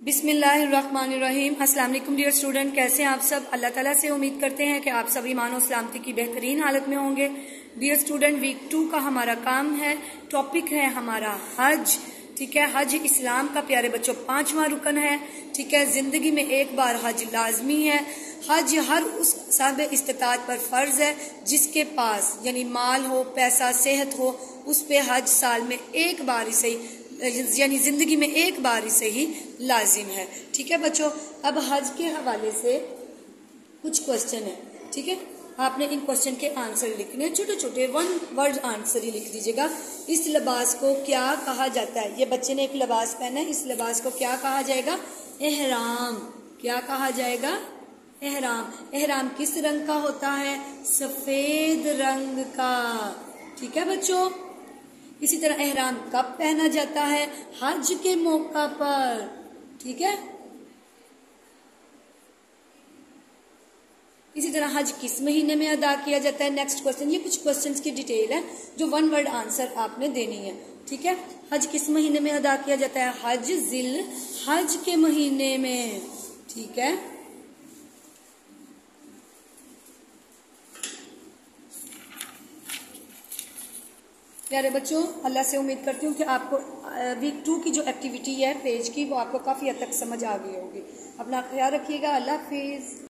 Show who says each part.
Speaker 1: अस्सलाम वालेकुम dear student, कैसे हैं आप सब? अल्लाह ताला से उम्मीद करते हैं कि आप ईमान और सलामती की बेहतरीन हालत में होंगे। डियर स्टूडेंट वीक टू का हमारा काम है टॉपिक है हमारा हज। ठीक है, हज इस्लाम का प्यारे बच्चों, पांचवा रुकन है। ठीक है, ज़िंदगी में एक बार हज लाजमी है। हज हर उस साहब इस्तात पर फ़र्ज़ है, जिसके पास, यानी माल हो, पैसा, सेहत हो, उस पे हज साल में एक बार ही सही यानी ज़िंदगी में एक बार से ही लाजिम है। ठीक है बच्चों? अब हज के हवाले से कुछ क्वेश्चन है। ठीक है? आपने इन क्वेश्चन के आंसर लिखने छोटे छोटे वन वर्ड आंसर ही लिख दीजिएगा। इस लिबास को क्या कहा जाता है? ये बच्चे ने एक लिबास पहना है। इस लिबास को क्या कहा जाएगा? एहराम। क्या कहा जाएगा? एहराम। एहराम किस रंग का होता है? सफ़ेद रंग का। ठीक है बच्चों? इसी तरह एहराम कब पहना जाता है? हज के मौका पर। ठीक है? इसी तरह हज किस महीने में अदा किया जाता है? नेक्स्ट क्वेश्चन ये कुछ क्वेश्चंस की डिटेल है, जो वन वर्ड आंसर आपने देनी है। ठीक है? हज किस महीने में अदा किया जाता है? हज जिल हज के महीने में। ठीक है? प्यारे बच्चों, अल्लाह से उम्मीद करती हूँ कि आपको वीक टू की जो एक्टिविटी है पेज की, वो आपको काफ़ी हद तक समझ आ गई होगी। अपना ख्याल रखिएगा। अल्लाह हाफिज़।